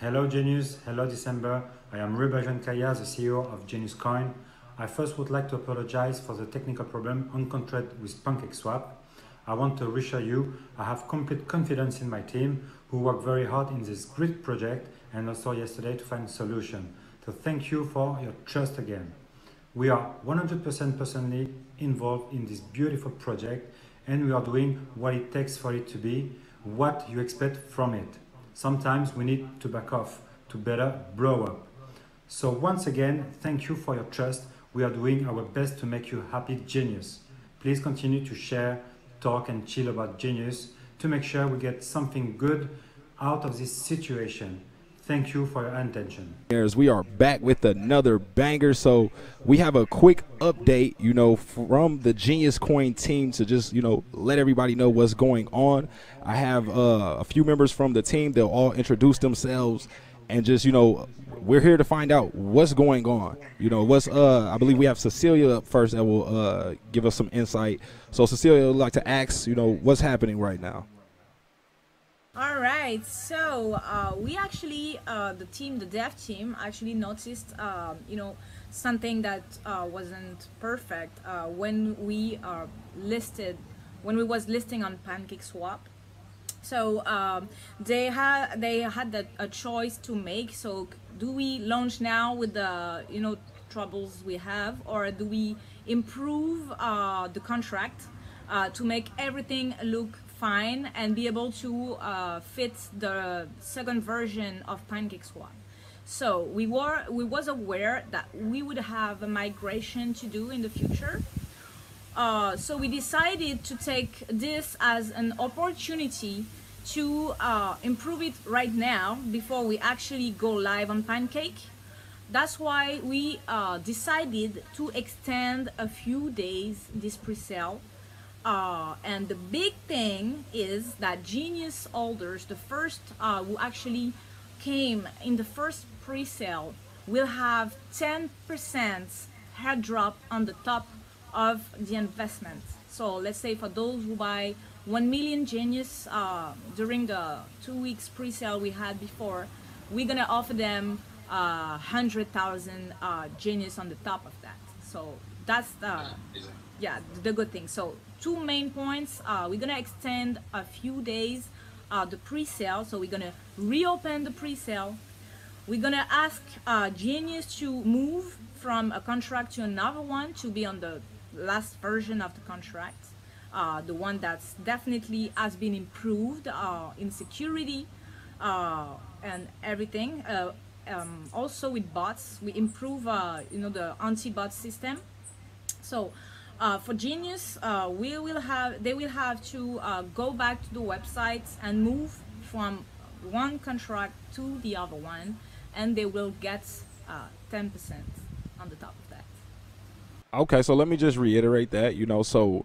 Hello Genius, hello December. I am Ruben Kaya, the CEO of Genius Coin. I first would like to apologize for the technical problem encountered with PancakeSwap. I want to reassure you, I have complete confidence in my team who worked very hard in this great project and also yesterday to find a solution. So thank you for your trust again. We are 100% personally involved in this beautiful project and we are doing what it takes for it to be, what you expect from it. Sometimes we need to back off to better blow up. So once again, thank you for your trust. We are doing our best to make you happy genius. Please continue to share, talk and chill about genius to make sure we get something good out of this situation. Thank you for your attention. We are back with another banger. So we have a quick update, you know, from the Genius Coin team to just, you know, let everybody know what's going on. I have uh, a few members from the team. They'll all introduce themselves and just, you know, we're here to find out what's going on. You know, what's uh I believe we have Cecilia up first that will uh give us some insight. So Cecilia would like to ask, you know, what's happening right now. All right, so uh, we actually, uh, the team, the dev team, actually noticed, uh, you know, something that uh, wasn't perfect uh, when we uh, listed, when we was listing on PancakeSwap. So um, they had they had a choice to make. So do we launch now with the you know troubles we have, or do we improve the contract to make everything look fine and be able to uh, fit the second version of PancakeSwap. So we were we was aware that we would have a migration to do in the future. Uh, so we decided to take this as an opportunity to uh, improve it right now before we actually go live on Pancake. That's why we uh, decided to extend a few days this pre-sale uh, and the big thing is that Genius holders, the first uh, who actually came in the first pre-sale, will have 10% airdrop on the top of the investment. So let's say for those who buy 1 million Genius uh, during the two weeks pre-sale we had before, we're gonna offer them uh, 100,000 uh, Genius on the top of that. So that's the yeah the good thing. So two main points. Uh, we're gonna extend a few days uh, the pre-sale, so we're gonna reopen the pre-sale. We're gonna ask uh, Genius to move from a contract to another one to be on the last version of the contract, uh, the one that's definitely has been improved uh, in security uh, and everything. Um, also with bots, we improve, you know, the anti-bot system. So uh, for Genius, uh, we will have they will have to uh, go back to the websites and move from one contract to the other one, and they will get 10% uh, on the top of that. Okay, so let me just reiterate that. You know, so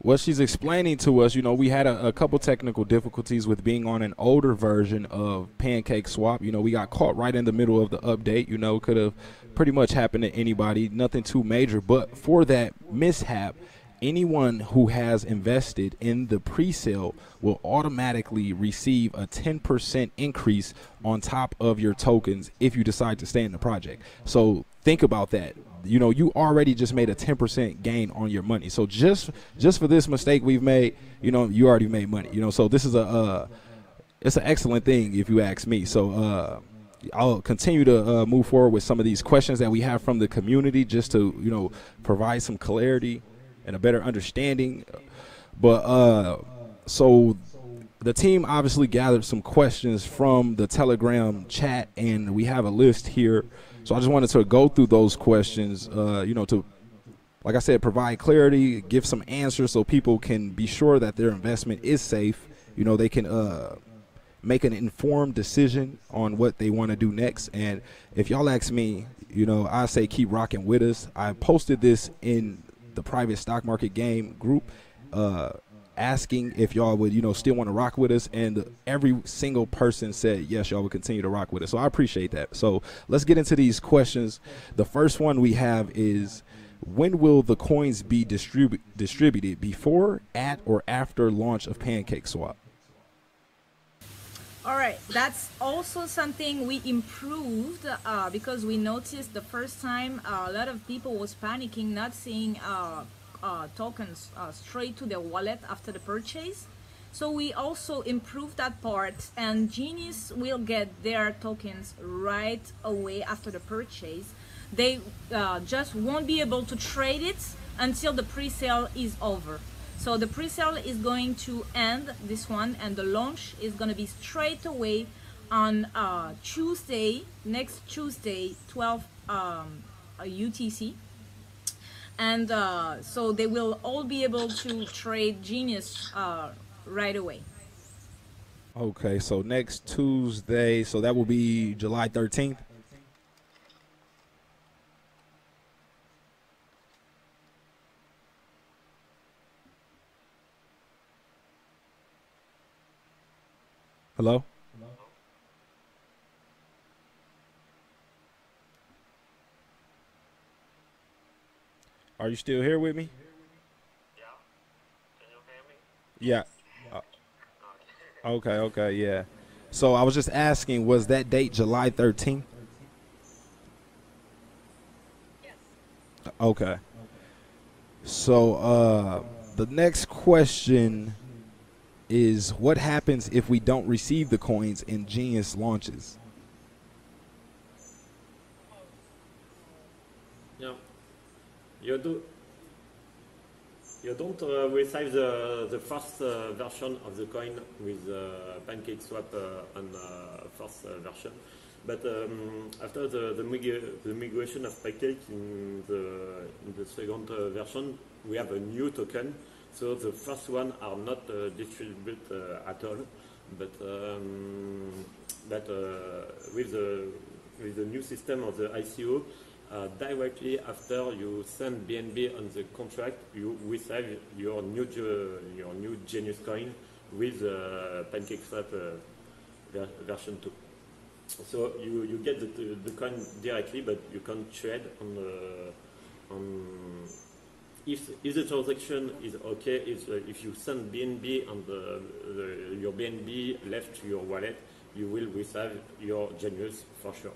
what she's explaining to us, you know, we had a, a, couple technical difficulties with being on an older version of Pancake Swap. You know, we got caught right in the middle of the update. You know, could have pretty much happened to anybody, nothing too major. But for that mishap, anyone who has invested in the pre-sale will automatically receive a 10% increase on top of your tokens if you decide to stay in the project. So think about that you know you already just made a 10% gain on your money. So just just for this mistake we've made you know you already made money you know. So this is a uh, it's an excellent thing if you ask me. So uh, I'll continue to uh, move forward with some of these questions that we have from the community just to you know provide some clarity and a better understanding. But uh so the team obviously gathered some questions from the telegram chat and we have a list here so I just wanted to go through those questions, uh, you know, to, like I said, provide clarity, give some answers so people can be sure that their investment is safe. You know, they can uh, make an informed decision on what they want to do next. And if y'all ask me, you know, I say keep rocking with us. I posted this in the private stock market game group. Uh, asking if y'all would, you know, still want to rock with us. And every single person said, yes, y'all would continue to rock with us. So I appreciate that. So let's get into these questions. The first one we have is when will the coins be distribu- distributed before, at, or after launch of Pancake Swap? All right, that's also something we improved uh, because we noticed the first time uh, a lot of people was panicking, not seeing uh, uh tokens uh, straight to their wallet after the purchase. So we also improved that part, and Genius will get their tokens right away after the purchase. They uh, just won't be able to trade it until the pre-sale is over. So the pre-sale is going to end this one and the launch is going to be straight away on uh, Tuesday, next Tuesday, 12 um, UTC. And uh, so they will all be able to trade Genius uh, right away. Okay, so next Tuesday, so that will be July 13th. Hello? Are you still here with me? Yeah. Can you hear me? Yeah. Uh, okay, okay, yeah. So I was just asking, was that date July 13th? Yes. Okay. So uh, the next question is what happens if we don't receive the coins in Genius launches? Yeah. You do. You don't uh, receive the, the first uh, version of the coin with uh, Pancake Swap uh, on uh, first uh, version, but um, after the the, the, migration of Pancake in the in the second version, we have a new token so the first one are not distributed at all, but um, but with the with the new system of the ICO, uh, directly after you send BNB on the contract, you receive your new your new Genius coin with uh, PancakeSwap uh, ver version 2. So you, you get the, the coin directly, but you can't trade on on if, if the transaction is okay, if, uh, if you send BNB and the, the, your BNB left to your wallet, you will receive your Genius for sure.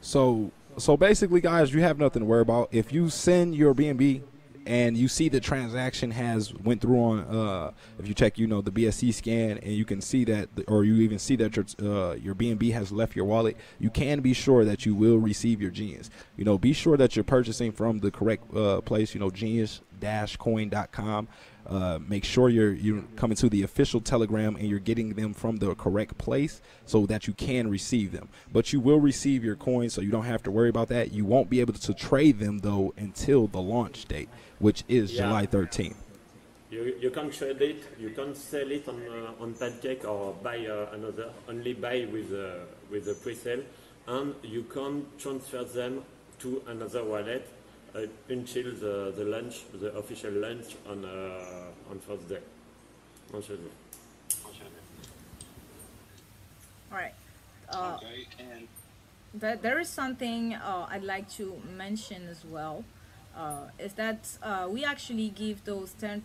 So, so basically, guys, you have nothing to worry about. If you send your BNB and you see the transaction has went through on uh, if you check you know the BSC scan and you can see that or you even see that your uh, your BNB has left your wallet you can be sure that you will receive your genius you know be sure that you're purchasing from the correct uh, place you know genius coin.com uh, make sure you're you're coming to the official telegram and you're getting them from the correct place so that you can receive them but you will receive your coins so you don't have to worry about that you won't be able to trade them though until the launch date which is yeah. July 13th. You, you can trade it, you can't sell it on, uh, on Pancake or buy uh, another, only buy with, uh, with the pre-sale, and you can't transfer them to another wallet until the, the launch, the official launch on, uh, on first day. On All right. Uh, okay, and that there is something I'd like to mention as well uh, is that uh, we actually give those 10%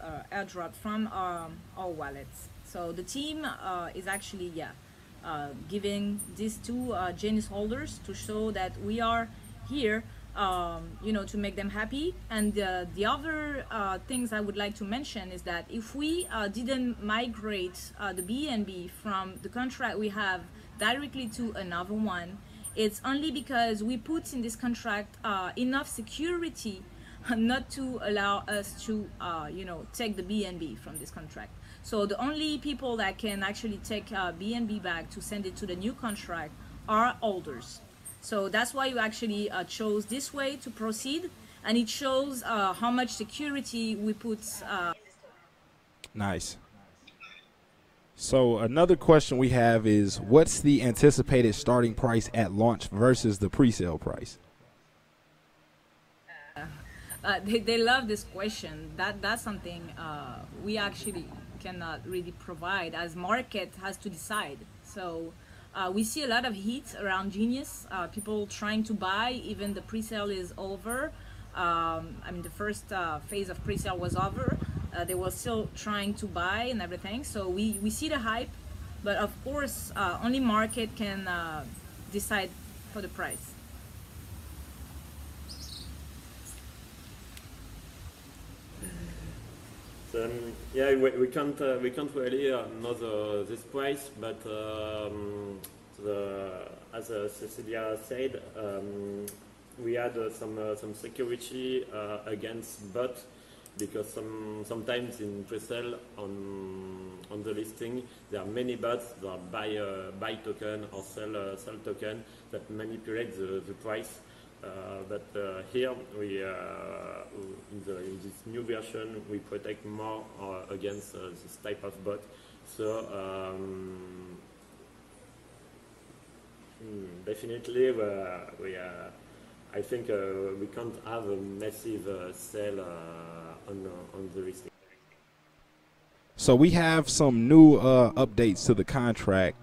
uh, airdrop from our, our wallets. So the team uh, is actually, yeah, uh, giving these two uh, Genius holders to show that we are here, um, you know, to make them happy. And the other things I would like to mention is that if we didn't migrate the BNB from the contract we have directly to another one, it's only because we put in this contract uh, enough security not to allow us to, uh, you know, take the BNB from this contract. So the only people that can actually take uh, BNB back to send it to the new contract are holders. So that's why you actually uh, chose this way to proceed, and it shows uh, how much security we put. Uh, nice. So another question we have is what's the anticipated starting price at launch versus the pre-sale price? Uh, uh, they, they love this question. That that's something uh, we actually cannot really provide as market has to decide. So uh, we see a lot of heat around Genius. Uh, people trying to buy, even the pre-sale is over. Um, I mean, the first uh, phase of pre-sale was over uh, they were still trying to buy and everything. So we, we see the hype but of course, uh, only market can uh, decide for the price. Um, yeah, we, we can't uh, we can't really uh, know the, this price, but um, the, as uh, Cecilia said, um, we had uh, some uh, some security uh, against bot because some sometimes in pre-sale on on the listing there are many bots that buy buy token or sell sell token that manipulate the, the price. Uh, but uh, here we uh, in, the, in, this new version we protect more against this type of bot. So um, hmm, definitely we I think we can't have a massive sale on on the listing. So we have some new uh, updates to the contract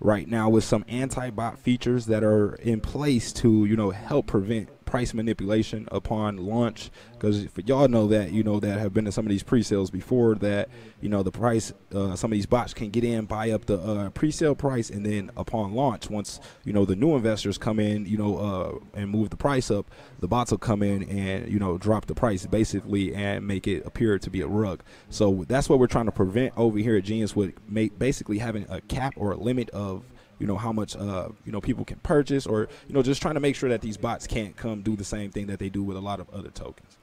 right now with some anti-bot features that are in place to you know help prevent price manipulation upon launch because for y'all know that you know that have been to some of these pre-sales before that you know the price uh, some of these bots can get in buy up the uh, pre-sale price and then upon launch once you know the new investors come in you know uh, and move the price up the bots will come in and you know drop the price basically and make it appear to be a rug. So that's what we're trying to prevent over here at genius with make basically having a cap or a limit of you know how much uh, you know people can purchase, or you know just trying to make sure that these bots can't come do the same thing that they do with a lot of other tokens.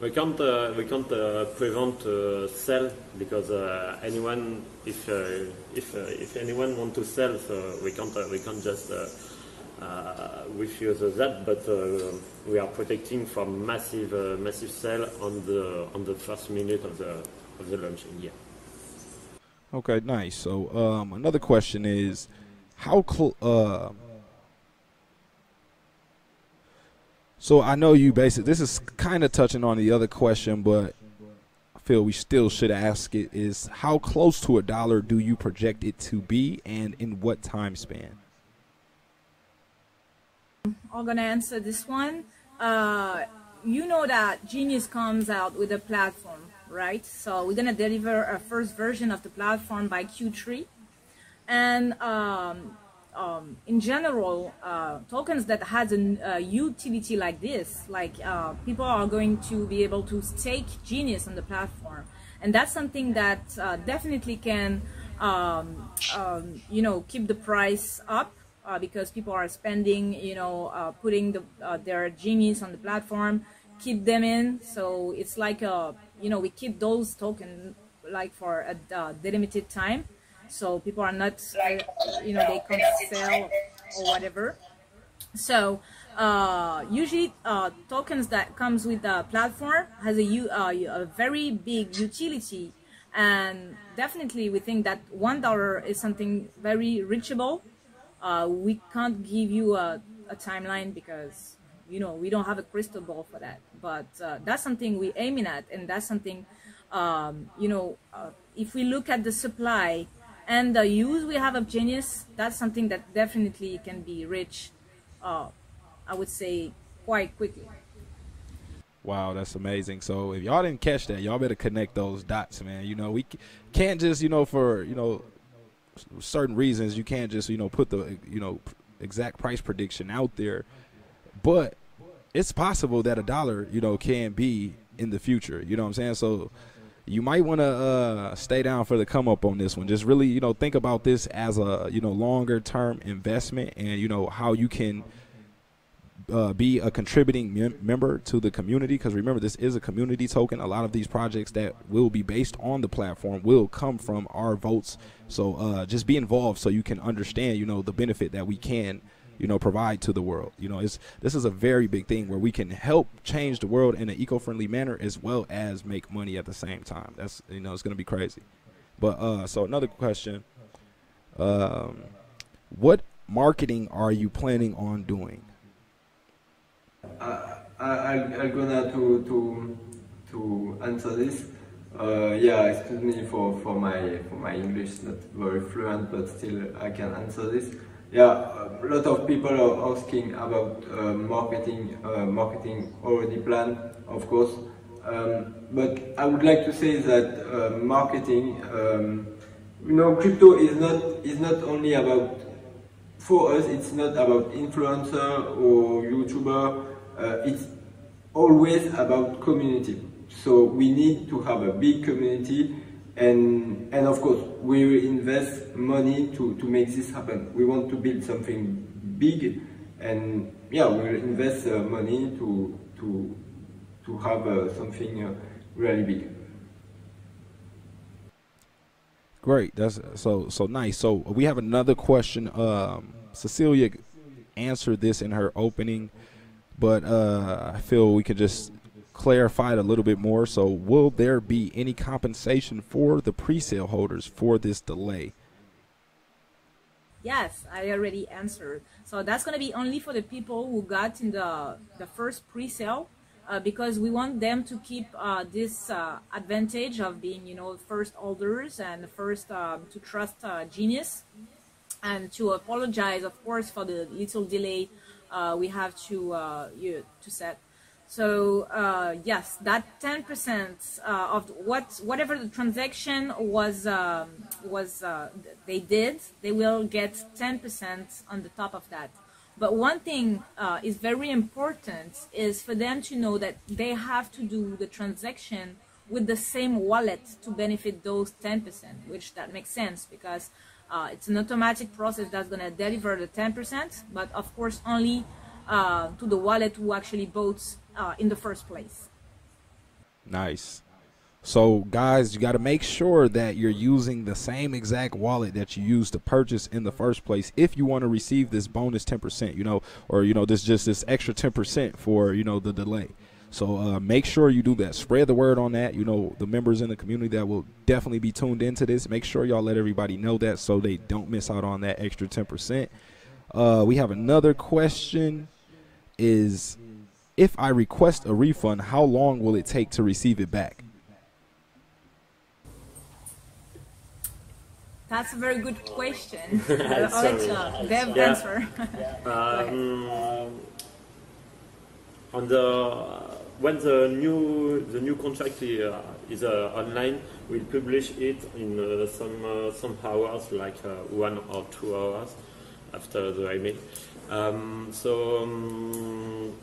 We can't uh, we can't uh, prevent uh, sell because uh, anyone if uh, if uh, if anyone want to sell, so we can't we can't just refuse that. But we are protecting from massive massive sell on the on the first minute of the of the launching. Yeah. Okay, nice. So um, another question is, how close? Uh, so I know you basically. This is kind of touching on the other question, but I feel we still should ask it: is how close to a dollar do you project it to be, and in what time span? I'm gonna answer this one. Uh, you know that Genius comes out with a platform right? So we're gonna deliver a first version of the platform by Q3, and um, um, in general, uh, tokens that has a, a, utility like this, like uh, people are going to be able to stake Genius on the platform, and that's something that uh, definitely can, um, um you know, keep the price up. Uh, because people are spending, you know, uh, putting the, uh, their genius on the platform, keep them in. So it's like a you know, we keep those tokens like for a uh, delimited time. So people are not, uh, you know, they can't sell or whatever. So uh, usually uh, tokens that comes with the platform has a, uh, a very big utility and definitely we think that one dollar is something very reachable. Uh, we can't give you a, a timeline because you know we don't have a crystal ball for that but uh, that's something we're aiming at and that's something um, you know uh, if we look at the supply and the use we have of genius that's something that definitely can be rich uh, i would say quite quickly Wow, that's amazing. So if y'all didn't catch that, y'all better connect those dots, man. You know, we can't just, you know, for, you know, certain reasons, you can't just, you know, put the, you know, exact price prediction out there. But it's possible that a dollar, you know, can be in the future. You know what I'm saying? So you might want to uh, stay down for the come up on this one. Just really, you know, think about this as a you know longer term investment, and you know how you can uh, be a contributing mem- member to the community. Because remember, this is a community token. A lot of these projects that will be based on the platform will come from our votes. So uh, just be involved so you can understand, you know, the benefit that we can you know, provide to the world. You know, it's this is a very big thing where we can help change the world in an eco-friendly manner as well as make money at the same time. That's you know, it's gonna be crazy. But uh, so another question: um, What marketing are you planning on doing? Uh, I, I'm gonna to to to answer this. Uh, yeah, excuse me for, for my for my English not very fluent, but still I can answer this. Yeah, a lot of people are asking about uh, marketing, uh, marketing already planned, of course. Um, but I would like to say that uh, marketing um, you know, crypto is not is not only about for us. It's not about influencer or YouTuber. Uh, it's always about community. So we need to have a big community, and and of course we will invest money to to make this happen. We want to build something big, and yeah, we will invest uh, money to to to have uh, something uh, really big. Great. That's so so nice. So we have another question. Um, Cecilia answered this in her opening, but uh, I feel we could just clarify it a little bit more. So, will there be any compensation for the pre-sale holders for this delay? Yes, I already answered. So that's going to be only for the people who got in the the first pre-sale uh, because we want them to keep uh, this uh, advantage of being, you know, first holders and first um, to trust uh, Genius and to apologize, of course, for the little delay uh, we have to uh, you, to set. So yes, that 10% of what whatever the transaction was um, was they did, they will get 10% on the top of that. But one thing uh, is very important is for them to know that they have to do the transaction with the same wallet to benefit those 10%, which that makes sense because uh, it's an automatic process that's going to deliver the 10%, but of course only uh, to the wallet who actually votes uh, in the first place. Nice. So, guys, you got to make sure that you're using the same exact wallet that you used to purchase in the first place if you want to receive this bonus 10%, you know, or, you know, this just this extra 10% for, you know, the delay. So, uh, make sure you do that. Spread the word on that. You know, the members in the community that will definitely be tuned into this, make sure y'all let everybody know that so they don't miss out on that extra 10%. Uh, we have another question is if I request a refund, how long will it take to receive it back? That's a very good question. I'll let uh, Dev yeah. answer. um, on the when the new the new contract is, uh, is uh, online, we'll publish it in uh, some uh, some hours, like uh, one or two hours after the email. Um, so. Um,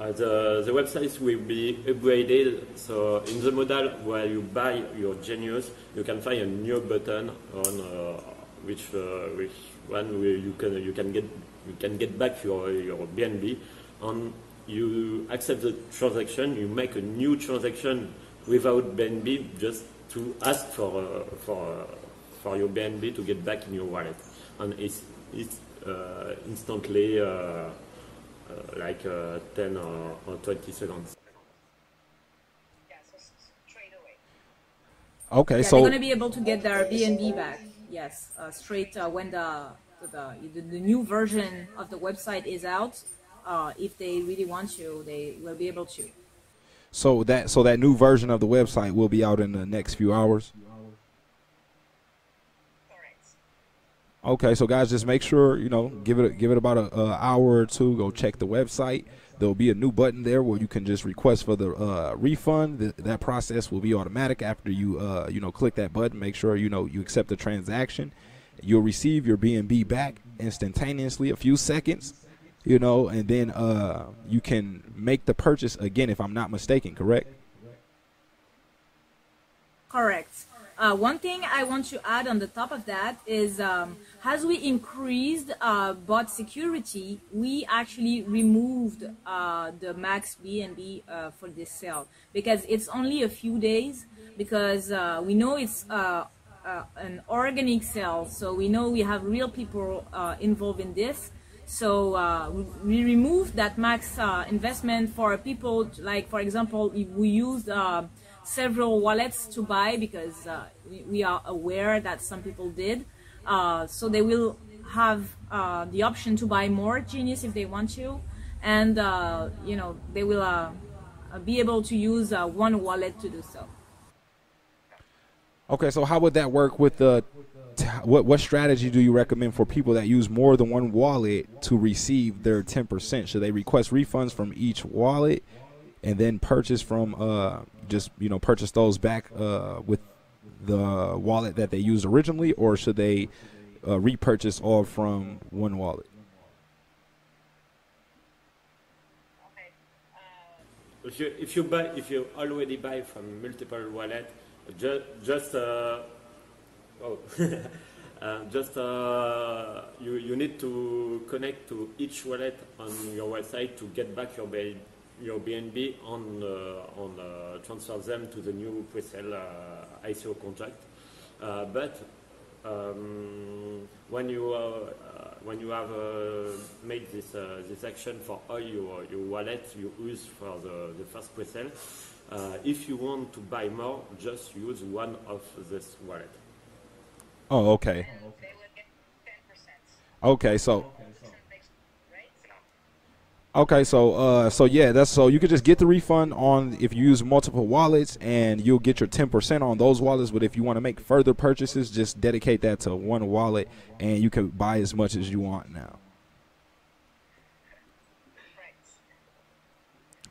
uh, the, the website will be upgraded. So in the modal where you buy your Genius, you can find a new button on uh, which uh, which one you can you can get you can get back your your BNB, and you accept the transaction. You make a new transaction without BNB, just to ask for uh, for uh, for your BNB to get back in your wallet, and it's it's uh, instantly. Uh, like uh, 10 or, or 20 seconds. Okay, yeah, so they're going to be able to get their BNB back. Yes, uh, straight uh, when the, the, the the new version of the website is out. Uh, if they really want to, they will be able to. So that so that new version of the website will be out in the next few hours. Okay, so guys, just make sure you know give it give it about a, a, hour or two. Go check the website. There'll be a new button there where you can just request for the uh, refund. The, that process will be automatic after you uh, you know click that button. Make sure you know you accept the transaction. You'll receive your BNB back instantaneously, a few seconds, you know, and then uh, you can make the purchase again. If I'm not mistaken, correct? Correct. Uh, one thing I want to add on the top of that is um, as we increased uh, bot security, we actually removed uh, the max BNB uh, for this sale because it's only a few days because uh, we know it's uh, an organic sale. So we know we have real people involved in this. So we, we removed that max investment for people like, for example, if we used several wallets to buy because uh, we, are aware that some people did. Uh, so they will have uh, the option to buy more Genius if they want to, and uh, you know they will uh, be able to use uh, one wallet to do so. Okay, so how would that work with the? what what strategy do you recommend for people that use more than one wallet to receive their ten percent? Should they request refunds from each wallet? And then purchase from uh, just you know purchase those back uh, with the wallet that they used originally, or should they uh, repurchase all from one wallet? If you if you buy if you already buy from multiple wallet, just just uh, oh, uh, just uh, you you need to connect to each wallet on your website to get back your B, your BNB on uh, on uh, transfer them to the new pre-sale uh, ICO contract. Uh, but um, when you uh, uh, when you have uh, made this uh, this action for all your your wallet you use for the, the first pre-sale, uh, if you want to buy more, just use one of this wallet. Oh, okay. They would get ten percent. Okay, so Right? Okay, so uh, so yeah, that's so you could just get the refund on if you use multiple wallets, and you'll get your ten percent on those wallets. But if you want to make further purchases, just dedicate that to one wallet, and you can buy as much as you want now.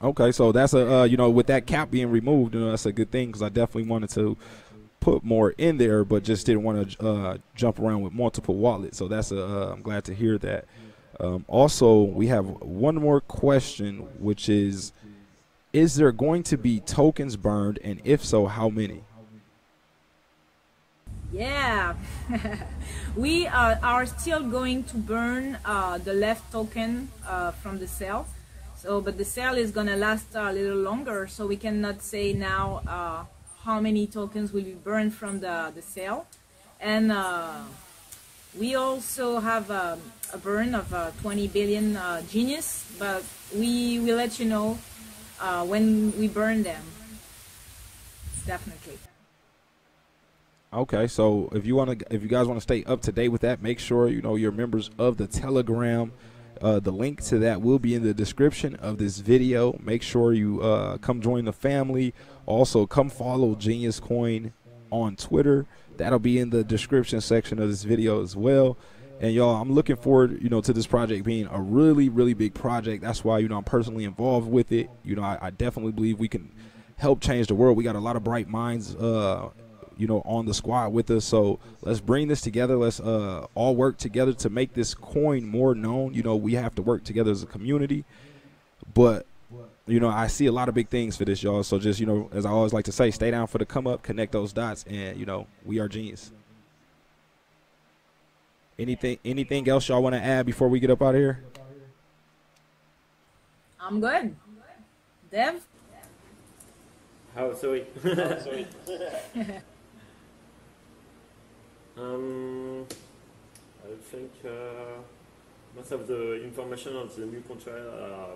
Okay, so that's a uh, you know with that cap being removed, you know that's a good thing because I definitely wanted to put more in there, but just didn't want to uh, jump around with multiple wallets. So that's a uh, I'm glad to hear that. Um, also, we have one more question, which is: Is there going to be tokens burned, and if so, how many? Yeah, we uh, are still going to burn uh, the left token uh, from the sale. So, but the sale is gonna last a little longer, so we cannot say now uh, how many tokens will be burned from the the sale. And uh, we also have um, a burn of uh, 20 billion uh, genius, but we will let you know uh, when we burn them. Definitely. Okay, so if you want to, if you guys want to stay up to date with that, make sure you know you're members of the Telegram. Uh, the link to that will be in the description of this video. Make sure you uh, come join the family. Also, come follow Genius Coin on Twitter. That'll be in the description section of this video as well. And y'all, I'm looking forward, you know, to this project being a really, really big project. That's why, you know, I'm personally involved with it. You know, I, I definitely believe we can help change the world. We got a lot of bright minds, uh, you know, on the squad with us. So let's bring this together. Let's uh, all work together to make this coin more known. You know, we have to work together as a community. But you know, I see a lot of big things for this, y'all. So just you know, as I always like to say, stay down for the come up, connect those dots, and you know, we are genius. Anything, anything else y'all want to add before we get up out of here? I'm good. Dev? How sorry? sorry. um, I think uh, most of the information on the new contract uh,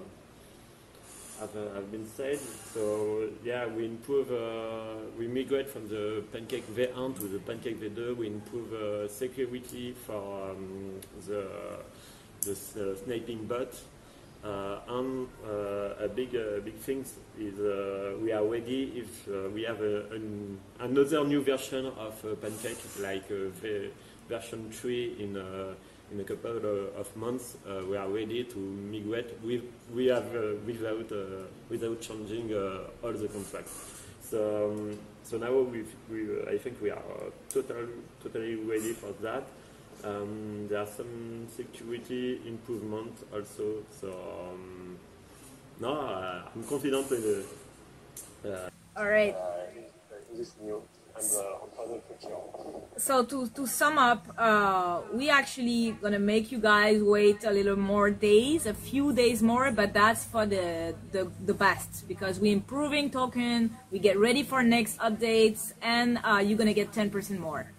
have, uh, have been said. So yeah, we improve, uh, we migrate from the Pancake V1 to the Pancake V2. We improve uh, security for um, the the sniping bot. Uh, and uh, a big uh, big thing is we are ready if we have a, an, another new version of Pancake, like version 3 in in a couple of, of months. Uh, we are ready to migrate. We we have uh, without uh, without changing uh, all the contracts. So um, so now we we I think we are uh, totally totally ready for that. Um, there are some security improvement also. So um, no, uh, I'm confident in the All right. in this new So to, to sum up, uh, we actually gonna make you guys wait a little more days, a few days more, but that's for the the, the best because we improving token, we get ready for next updates, and uh, you're gonna get 10% more.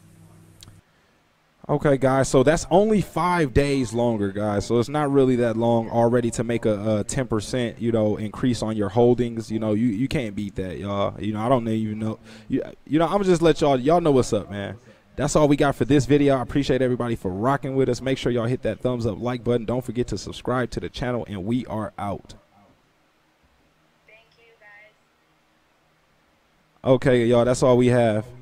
Okay, guys. So that's only five days longer, guys. So it's not really that long already to make a ten percent, you know, increase on your holdings. You know, you, you can't beat that, y'all. You know, I don't even know. You, you know, I'm gonna just let y'all y'all know what's up, man. That's all we got for this video. I appreciate everybody for rocking with us. Make sure y'all hit that thumbs up, like button. Don't forget to subscribe to the channel, and we are out. Thank you guys. Okay, y'all. That's all we have. Keep,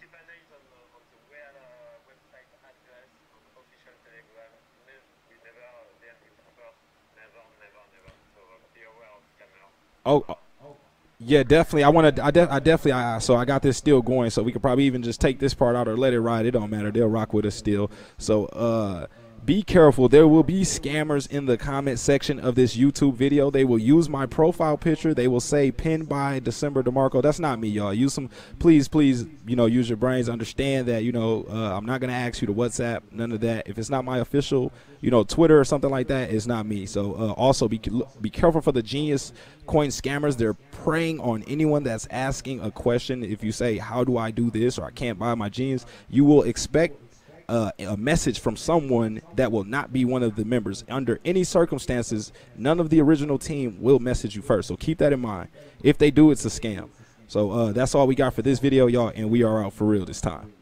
keep an eye on, uh, on the where, uh, website address on the official Telegram. Ne- we never dare to first. Never, never, never. So uh, be aware of scammer. Oh, Yeah, definitely. I want to. I, de- I definitely. I, so I got this still going. So we could probably even just take this part out or let it ride. It don't matter. They'll rock with us still. So uh, be careful. There will be scammers in the comment section of this YouTube video. They will use my profile picture. They will say pinned by December DeMarco. That's not me, y'all. Use some. Please, please. You know, use your brains. Understand that. You know, uh, I'm not gonna ask you to WhatsApp. None of that. If it's not my official, you know, Twitter or something like that, it's not me. So uh, also be be careful for the genius coin scammers. They're preying on anyone that's asking a question. If you say, "How do I do this?" or "I can't buy my jeans," you will expect uh, a message from someone that will not be one of the members. Under any circumstances, none of the original team will message you first. So keep that in mind. If they do, it's a scam. So uh, that's all we got for this video, y'all, and we are out for real this time.